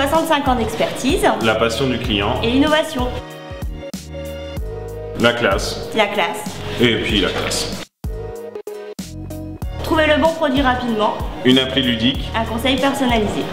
45 ans d'expertise. La passion du client. Et l'innovation. La classe. La classe. Et puis la classe. Trouver le bon produit rapidement. Une appli ludique. Un conseil personnalisé.